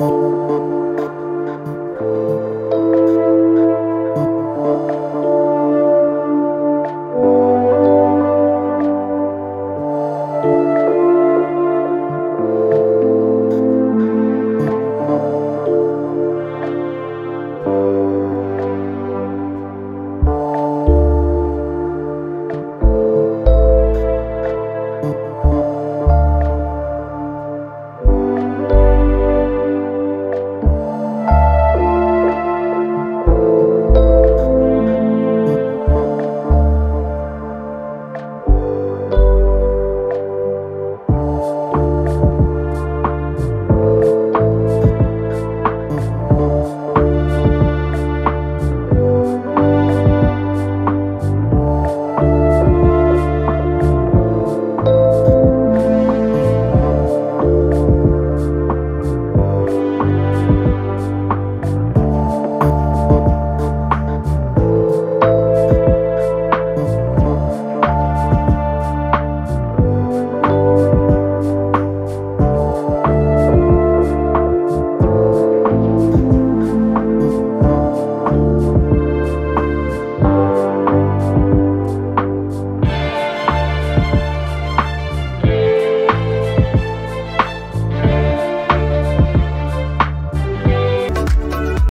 you